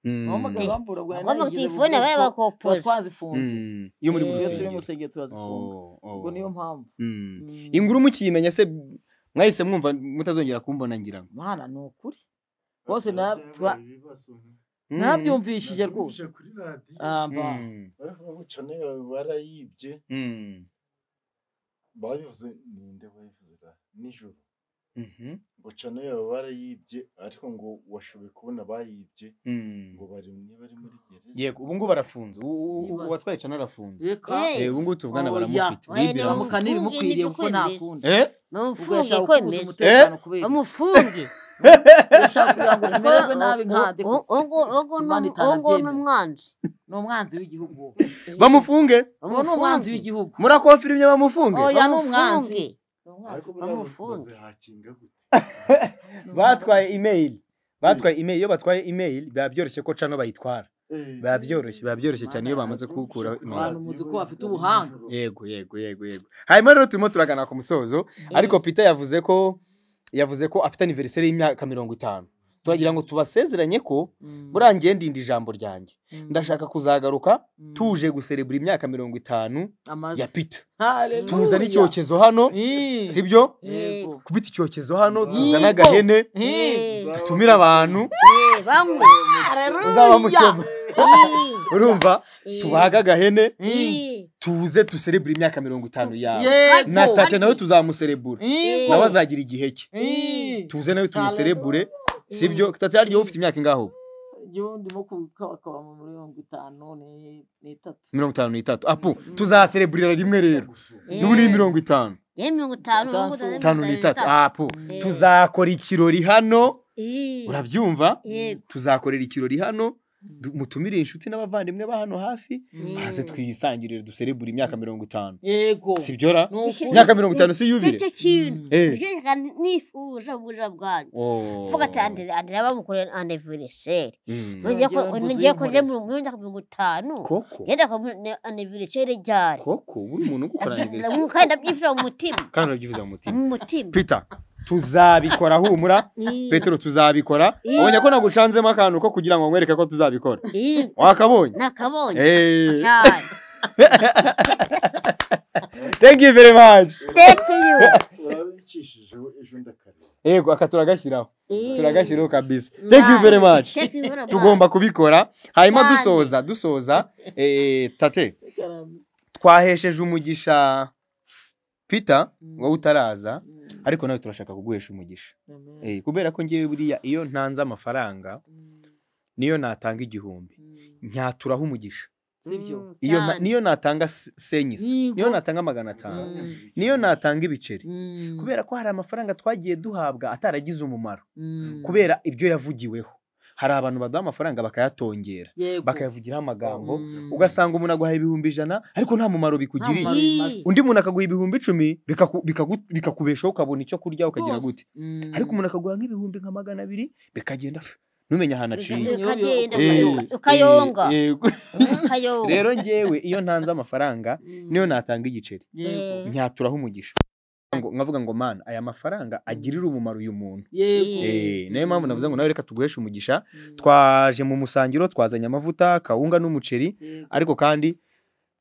Wahamagaye bambura bwa Agomba nayigize telefone ko bakopoza. tuba twazifunze. Iyo muri mu rusengero mu rusengero turazifunga Oh, oh. ubwo niyo mpamvu. Inguru mukiyimenya se mwahise mwumva mutazongera kumbona ngira ngo. Mana ni ukuri. Bose na- Byabaye twa- ibibazo. Mm. nabyumvishije rwose Ah. Mm. cane yawe barayibye Mm. babivuze ninde wabivuze ra nijoro Mhm. ngo cane yawe barayibye ariko ngo washoboye kubona bayibye ngo bari niba ari muri gereza yego ubu ngubu arafunze U- u- u- Ibibazo. uwatwaye cana arafunze reka Eh. Ubu ngubu tuvugana baramufite Oya, Bibi ni bamuka baramufite. ntibimukwiriye ni byo kuko nta kwemeza. kundi ubwo bamufunge bamufunge <laughs> ngo nabi uwo ni umwanzi ni umwanzi w'igihugu. Bamufunge? Uwo ni umwanzi w'igihugu. Murakonfirimye bamufunge? Oya, ni umwanzi. bamufunge. <laughs> Batwaye email. Batwaye email. Iyo batwaye email biba byoroshye ko cano bayitwara. Eh, biba byoroshye biba byoroshye cyane iyo bamaze kuwukuraho Abantu muzi ko bafite ubuhanga. yego yego yego yego. Hanyuma rero turimo turagana ku musozo. Ariko peter yavuze ko yavuze ko afite aniveriseri y'imyaka mirongo itanu. Turagira ngo tubasezeranye ko burangiye ndinda ijambo ryanjye ndashaka kuzagaruka tuje guserebura imyaka mirongo itanu ya peter tuzana icyokezo hano sibyo? Kubita icyokezo hano tuzana agahene dutumire abantu. Eh, tuzaba mukema urumva? Tubaga agahene. Tuze duserebura imyaka mirongo itanu yawe. Na tate nawe tuzamuserebura. Nawe azagira igihe cye. Tuze nawe tumuserebure sibyo? Tate harya wowe ufite imyaka ingaho Yo ndimo kubakaba mu mirongo itanu ni- n'itatu mirongo itanu n'itatu apu tuzasereburira rimwe rero. n'ubu ni mirongo itanu. Mirongo itanu n'itatu apu tuzakora ikirori hano. Urabyumva? Tuzakorera ikirori hano. Mutumire inshuti n'abavandimwe ba hano hafi Mm. baze twisangirire duserebure imyaka mirongo itanu. Yego. Sibyo ra Ni ukuri. imyaka mirongo itanu si yubire ni cyo kintu. Eh. ni cyo kintu nifuje mu buzima bwanjye. Oh. vuga ati andere andere bamukorera aniveriseri Mm. ngiye uzinkorere. mu myaka mirongo itanu. Ngenda ko aniveriseri ryari? Koko? Buri muntu ugukora aniveriseri kandi ndabyifura mu mutima. Kandi urabyifuza mu mutima. Mu mutima. Peter. Tuzabikora humura. Petero tuzabikora. Wabonye ko nagucanzemo akantu ko kugira ngo nkwereke ko tuzabikora. Wakabonye? Nakabonye. Eh. cyane <laughs> thank you very much. Thank you. Urabicishije ejo ndakareba. Yego aka turagashyiraho. Turagashyiraho kabisa. Thank you very much. Tugomba kubikora. Hanyuma dusoza dusoza. Eh, tate twahesheje umugisha peter Mm. wowe utaraza. Mm. Ariko nawe turashaka kuguhesha umugisha. Eh, kubera ko ngewe buriya iyo ntanze amafaranga Mm. niyo natanga igihumbi. Mm. nyaturaho umugisha. Sibyo Mm, niyo natanga se- senyisi niyo natanga magana atanu. Niyo natanga ibiceri. Kubera ko hari amafaranga twagiye duhabwa ataragize umumaro. Kubera ibyo yavugiweho. Hari abantu baduha amafaranga bakayatongera bakayavugiraho amagambo Mm. ugasanga umuntu aguha ibihumbi ijana ariko nta mumaro bikugiriye undi muntu akaguha ibihumbi icumi bikakubeshaho ukabona icyo kurya ukagira gute Mm. ariko umuntu akaguha nk'ibihumbi nka magana abiri bikagenda ntumenye ahantu aciye Eh, ukayonga eh, yego. <laughs> ukayonga rero ngewe iyo ntanze amafaranga Mm. niyo natanga igiceri. Eh. nyaturaho umugisha nkavuga ngo mana aya mafaranga agirira umumaro uyu muntu. Eh, niyo mpamvu navuze ngo nawe reka tuguheshe umugisha. Mm. twaje mu musangiro twazanye amavuta kawunga n'umuceri. Ariko kandi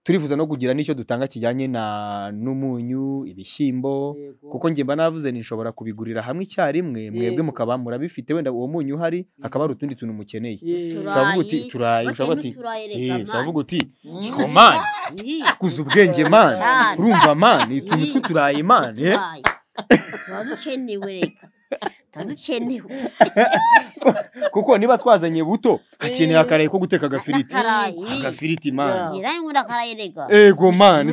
turifuza no kugira n'icyo dutanga kijyanye na n'umunyu ibishyimbo kuko njye mba navuze nishobora kubigurira hamwe icyarimwe mwebwe mukaba murabifite wenda uwo munyu uhari hakaba hari utundi tuntu mukeneye. Kuvuga uti turayi bakeye uti eh, Mm. mani Ih, kuza ubwenge mani urumva mani utuntu tw'uturayi mani eh? turayi. Tuba dukenewe <laughs> dukenewe <laughs> kuko niba twazanye buto hakeneye akarayi ko guteka agafiriti agafiriti mani ngo ndakaraye rega. Ego mani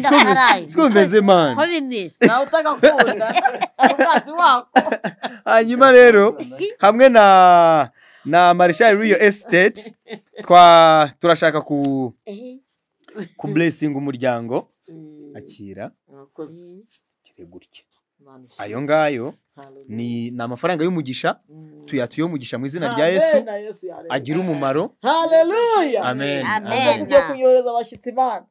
siko bimeze mani ko bimeze? Nawe utagakunda umwanzi wako. Hanyuma rero hamwe na na marshal riyo esiteti twa turashaka ku Eh, ku blessing umuryango. Akira. Mwakoze. kire gutya. Ayo ngayo. Ni ni amafaranga y'umugisha Mm. tuyatuye umugisha mu izina rya yesu. agira umumaro. Hallelujah. amen. Ugiye kunyohereza abashyitsi Imana.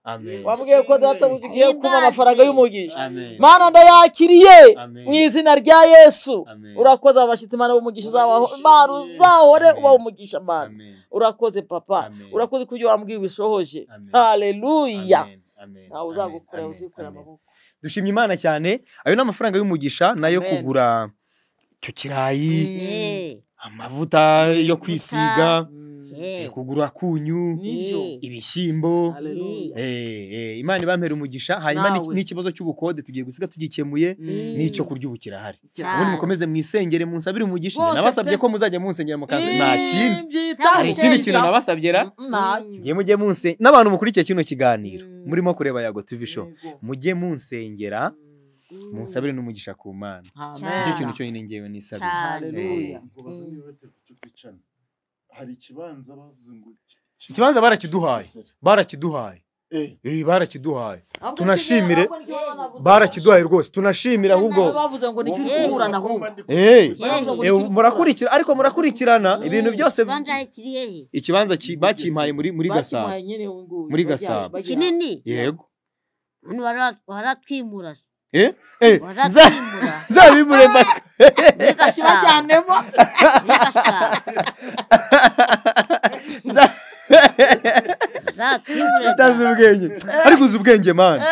Wabwiye ko data ugiye kuba amafaranga y'umugisha. Mana ndayakiriye mu izina rya yesu. Urakoze abashyitsi Imana b'umugisha uzabaho. Imana uzahore ubaha umugisha Mana. Urakoze papa. Urakoze ko ibyo wambwiye ubishohoje. Amen. haleluya Amen. Amen. ntawe uzagukorera uzikorera amaboko. Dushimye imana cyane ayo ni amafaranga y'umugisha na yo kugura icyo kirayi Eh, amavuta yo kwisiga eh, kugura eh. ibishyimbo. Imana ibampera umugisha hanyuma n'ikibazo cy'ubukode tugiye gusiga tugikemuye Mm. n'icyo kurya ubu kirahari ubundi mukomeze mwisengere munsabire umugisha. Nabasabye ko muzajya munsengera mukaza nta kindi. Byita hari ikindi kintu nabasabye ra Mm, nta- mujye mujye munse n'abantu mukurikiye kino kiganiro. Mm. murimo kureba yago tv show. Mujye munsengera Mm. munsabire n'umugisha ku mana. Nicyo kintu cyonyine ngewe nisabire hari ikibanza bavuze ngo ki- ikibanza barakiduhaye. Barakiduhaye. Eh, eh barakiduhaye. Tunashimire. barakiduhaye rwose. Tunashimira ahubwo bavuze ngo ni cyo ugomba ahubwo Eh, eh, murakurikira ariko murakurikirana ibintu byose Ikibanza bakimpaye muri muri gasabo. Muri Gasabo. kinini. Yego. Hano bara- baratwimura za baratwimura zabimure mbaka muri gasabo Bajyanemo. muri gasabo zatwimura utazi ubwenge ariko uzi ubwenge mani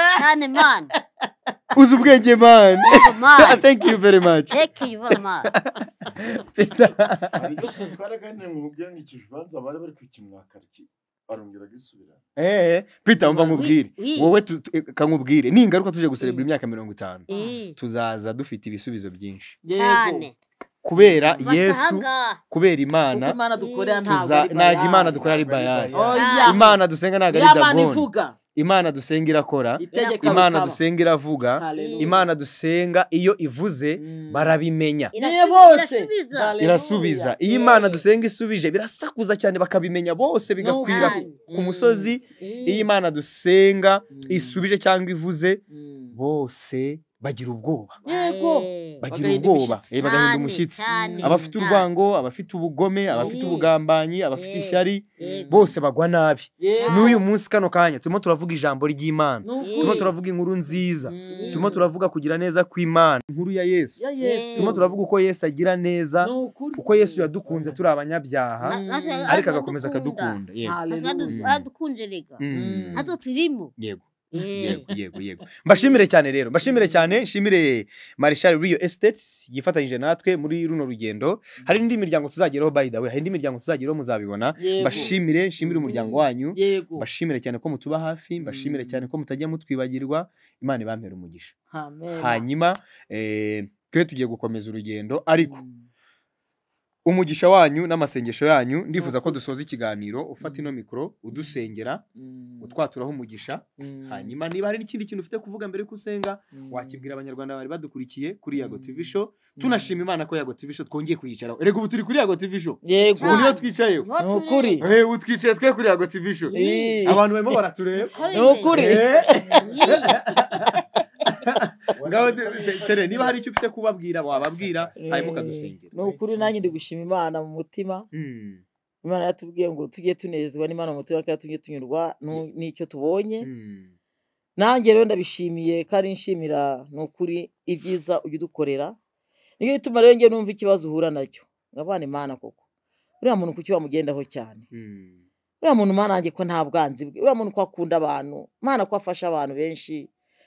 uzi ubwenge man mani thank you very much. Twe twaraganiriye ngo mubwire ngo iki kibanza bari bari kukimwaka arongera agisubira eh pita umva nkubwire. Wowe kankubwire ningaruka tuje guserebura imyaka mirongo itanu. Tuzaza dufite ibisubizo byinshi. Cyane kubera yesu kubera imana imana dukorera Tuza- ntabwo ari ntabwo bayani. imana dukora ari bayani. Imana dusenga ntabwo ari dagoni imana dusenga irakora imana dusenga iravuga imana dusenga iyo ivuze Mm. barabimenya bose. irasubiza. Iyo imana dusenga isubije birasakuza cyane bakabimenya bose bigakwira ku musozi Eh, iyo imana dusenga Mm. isubije cyangwa ivuze Mm. bose bagira ubwoba. Yego. bagira ubwoba. bagahinda umushyitsi. abafite urwango abafite ubugome abafite ubugambanyi abafite ishyari bose bagwa nabi. N'uyu munsi kano kanya turimo turavuga ijambo ry'imana. Turimo turavuga inkuru nziza. Mm. turimo turavuga kugira neza kw'imana. Inkuru ya yesu. Turimo turavuga uko yesu agira neza uko yesu yadukunze turi abanyabyaha ariko agakomeza akadukunda yego. Rega Mm. natwe turimo yego. Yego yego yego. Mbashimire cyane rero mbashimire cyane nshimire marishal riyo esiteti yifatanyije natwe muri runo rugendo. Hari indi miryango tuzageraho by the way hari indi miryango tuzageraho muzabibona. Mbashimire nshimire umuryango wanyu. Mbashimire cyane ko mutuba hafi mbashimire Mm. cyane ko mutajya mutwibagirwa. Imana ibampera umugisha. Hanyuma eh, twe tugiye gukomeza urugendo ariko Mm. Umugisha wanyu n'amasengesho yanyu ndifuza ko dusoza ikiganiro ufata ino mikoro udusengera Mm. utwaturaho umugisha Mm. hanyuma niba hari n'ikindi kintu ufite kuvuga mbere yuko usenga Mm. wakibwira abanyarwanda bari badukurikiye kuri yago Mm. tv show tunashima imana ko yago tv show twongeye kuyicaraho erega ubu turi kuri yago tv show Yego. ubu niyo twicayeho ni ho Ni ukuri. Eh, ubu twicaye twe kuri yago tv show Eh. abantu barimo baratureba Ni ukuri. <laughs> Eh. Eh, tere niba hari icyo ufite kubabwira wababwira hanyuma ukadusengera. ni ukuri nanjye ndi gushima imana mu mutima. Mm, imana yatubwiye ngo tujye tunezezwa n'imana mu mutima kandi tujye tunyurwa nu- n'icyo tubonye. Mm, nanjye rero ndabishimiye kandi nshimira ni ukuri ibyiza ujya udukorera niyo bituma rero njye numva ikibazo uhura na cyo. Nkabana imana koko. Uriya muntu kuki wamugendaho cyane? Uriya muntu nanjye ko nta bwanzi bwe. Uriya muntu ko akunda abantu. Mana ko afasha abantu benshi.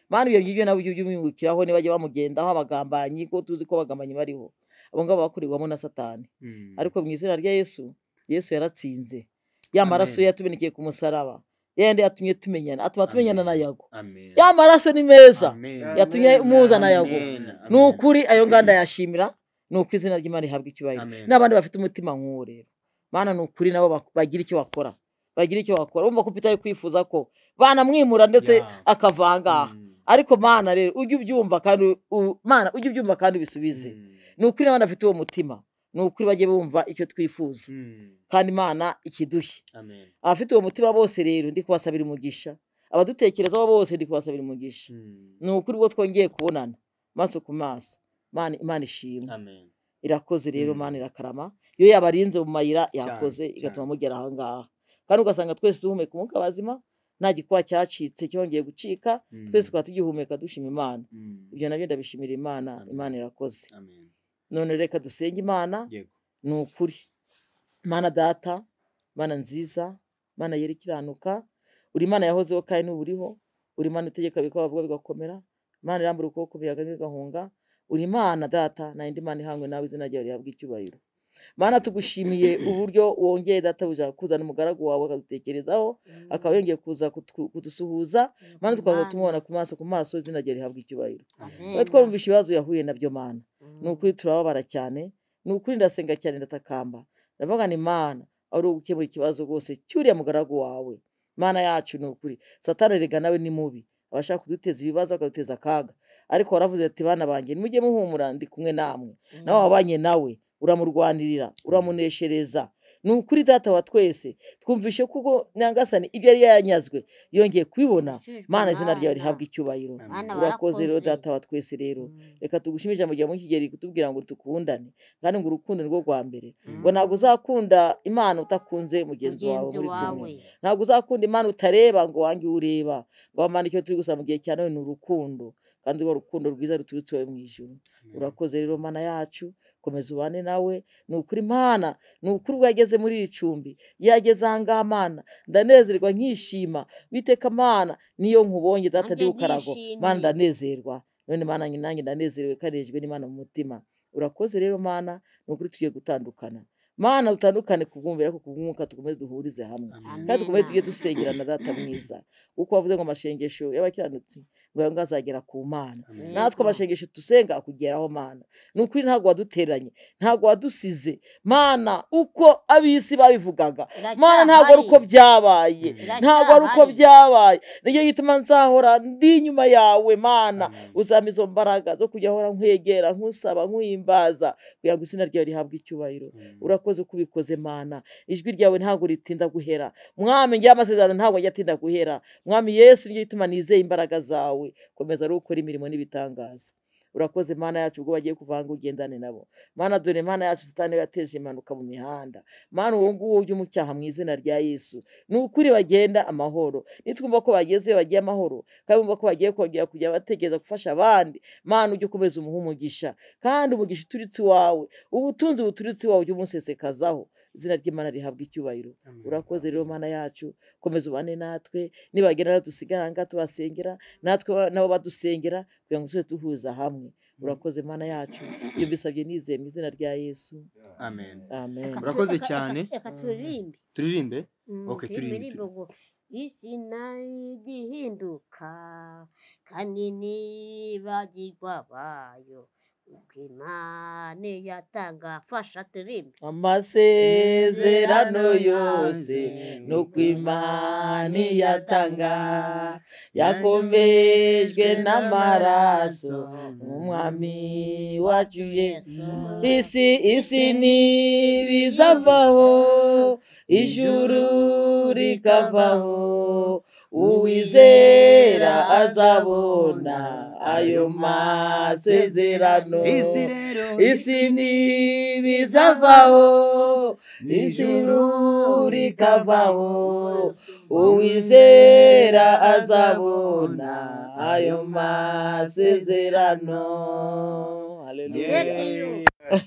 Mana ibyo ngibyo nawe ujye ubimwibukiraho nibajya bamugendaho abagambanyi ko tuzi ko abagambanyi bariho. Abo ngabo bakorerwamo na satani. Mm. ariko mu izina rya yesu yesu yaratsinze. Ya maraso ye yatumenekeye ku musaraba. Yandi yatumye tumenyana atuma tumenyana na yago. Ya maraso ni meza. Yatumye muzana yago. Amen. ni ukuri ayo nganda yashimira ni uko izina ry'imana rihabwa icyubahiro n'abandi bafite umutima nk'uwo rero. Mana ni ukuri nabo bagira icyo bakora. Bagira icyo bakora. Wumva ko utari kwifuza ko banamwimura ndetse Yeah. Ariko mana rero ujye ubyumva kandi mana ujye ubyumva kandi ubisubize. Mm, ni ukuri n'abandi bafite uwo mutima. Ni ukuri bajye bumva icyo twifuza. Mm. kandi imana ikidushye Amen. abafite uwo mutima bose rero ndi kubasabira umugisha. Abadutekerezaho bose ndi kubasabira umugisha. Mm. ni ukuri ubwo twongeye kubonana maso ku maso. Mana- imana ishimwe. Irakoze rero Mm. mana irakarama. Iyo yabarinze mu mayira yakoze igatuma mugera aha ngaha kandi ugasanga twese duhumeka umwuka bazima nta gikuba cyacitse cyongeye gucika Mm. twese tukaba tugihumeka dushima imana. Mm. ibyo na byo ndabishimira imana imana irakoze. None reka dusenge imana ni ukuri mana data mana nziza mana yera ikiranuka uri imana yahozeho kandi n'ubu uriho uri imana itegeka bikaba bavuga bigakomera imana irambura ukuboko biyaga bigahunga uri imana data nta yindi mana ihangwe nawe izina ryawe rihabwa icyubahiro. Mana tugushimiye uburyo wongeye databuja kuzana umugaragu wawe akadutekerezaho akaba yongeye kuza kudusuhuza. Mana tukaza tumubona ku maso ku maso izina ryawe rihabwa icyubahiro. Twarumvishe ibibazo yahuye na byo mana. Ni ukuri turababara cyane ni ukuri ndasenga cyane ndatakamba. Ndavuga ni mana ari gukemura ikibazo rwose cy'uriya mugaragu wawe. Mana yacu ni ukuri. Satani rega nawe ni mubi. Abashaka kuduteza ibibazo akaduteza akaga. Ariko waravuze ati bana banjye nimujye muhumura ndi kumwe namwe. Nawe wabanye nawe. Uramurwanirira uramuneshereza. Ni ukuri data wa twese twumvishe kuko nyangasani ibyo yari yanyazwe yongeye kubibona. Mana izina ryawe rihabwa icyubahiro. Urakoze rero data wa twese rero. Reka tugushime ijambo rya muri kigeri kutubwira ngo dukundane kandi ngo urukundo ni rwo rwa mbere. Ngo ntabwo uzakunda imana utakunze mugenzi wawe muri kumwe ntabwo uzakunda imana utareba ngo wange ureba. Ngo wamana icyo turi gusaba mu gihe cya none ni urukundo kandi rwo rukundo rwiza ruturutse mu ijuru. Urakoze rero mana yacu komeza ubane nawe ni ukuri mana ni ukuri ubwo yageze muri iri cumbi. Yageze aha ngaha mana ndanezerwa nkishima. Witeka mana niyo nkubonye data ndi ndishimye. mana ndanezerwa. None mana nanjye ndanezerewe kandi nejejwe n'imana mu mutima. Urakoze rero mana ni ukuri tugiye gutandukana. Mana dutandukane kubwumvira ariko kubw'umwuka tukomeze duhurize hamwe. Kandi tukomeze tujye dusengerana data mwiza. Kuko wavuze ngo amashengesho y'abakiranutsi ngo azagera ku mana. Natwe amashengesho dusenga akugeraho mana. Ni ukuri ntabwo waduteranye ntabwo wadusize. Mana uko ab'isi babivugaga. Mana ntabwo ari uko byabaye. Ntabwo ari uko byabaye. Nicyo gituma nzahora ndi inyuma yawe mana. Uzampa izo mbaraga zo kujya ahora nkwegera nkusaba nkuhimbaza kugira ngo izina ryawe rihabwe icyubahiro. Urakoze ko ubikoze mana. Ijwi ryawe ntabwo ritinda guhera. Mwami njye amasezerano ntabwo ajya atinda guhera. Mwami yesu ni cyo gituma nizeye imbaraga zawe. Komeza ari gukora imirimo n'ibitangaza. Urakoze mana yacu ubwo bagiye kuvanga ugendane nabo. Mana dore mana yacu satani we yateje impanuka mu mihanda. Mana uwo nguwo ujye umucyaha mu izina rya yesu. Ni ukuri bagenda amahoro. Nitwumva ko bageze iyo bagiye amahoro kandi bumva ko bagiye kongera kujya batekereza gufasha abandi. Mana ujye ukomeza umuha umugisha. Kandi umugisha uturitse iwawe. Ubutunzi buturitse iwawe ujye umusesekazaho. Izina ry'imana rihabwa icyubahiro. Urakoze rero mana yacu komeza ubane natwe nibagera dusigara aha ngaha tubasengera natwe nabo badusengera kugira ngo tujye duhuza hamwe. Urakoze mana yacu ibyo mbisabye nizeye mu izina rya yesu. Amen. Amen. Urakoze cyane. reka turirimbe turirimbe Mm, Okay, turirimbe izina gihinduka kandi nibagirwa bayo. Imana yatanga fasha turirimbe amasezerano yose no ku imana iyatanga yakomejwe n'amaraso. Umwami wacu yesu. Isi isi ntibizavaho ijuru rikavaho uwizera azabona. Ayo masezerano isi rero isi ntibizavaho ijuru rikavaho uwizera azabona ayo masezerano.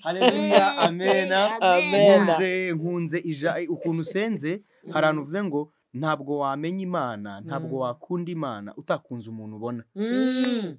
Haleluya, amena. Amena. nkunze nkunze ija ukuntu usenze hari ahantu uvuze ngo ntabwo wamenya imana ntabwo Mm. wakunda imana. Utakunze umuntu ubona. Mm.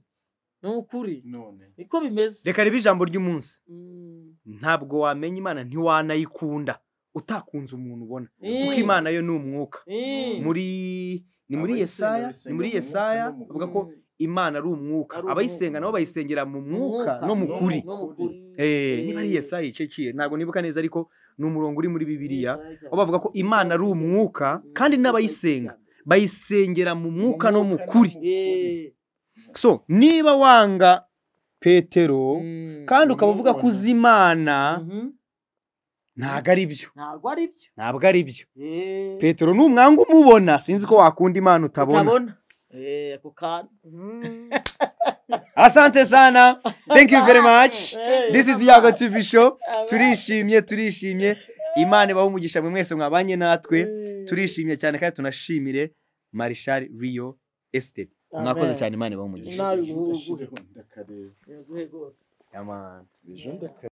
Ni ukuri none. Niko bimeze. Reka ribe ijambo ry'umunsi. Mm. ntabwo wamenya imana ntiwanayikunda. Utakunze umuntu ubona. Kuko Mm. imana yo ni umwuka. Mm. muri ni muri yesaya ni muri yesaya bavuga ko imana ari umwuka. Abayisenga nabo bayisengera mu mwuka no mu kuri. kuri Eh, niba ari yesaya iceciye ntabwo nibuka neza ariko ni umurongo uri muri bibiliya aho bavuga ko imana ari umwuka kandi n'abayisenga. Bayisengera mu mwuka no mu kuri. Eh. So niba wanga petero Mm. kandi ukaba uvuga ko uzi imana Mhm. ntabwo ari byo. Ntabwo ari byo. Ntabwo ari byo. Eh. petero ni umwanga umubona. Sinzi ko wakunda imana utabona. Eh, Mm. <laughs> asante sana. Thank you very much. Hey. this is yago tv show. Turishimye turishimye. Imana ibahe umugisha mwe mwese mwabanye natwe. Turishimye cyane kandi tunashimire marishal rio estate. Mwakoze Amen. cyane imana ibahe umugisha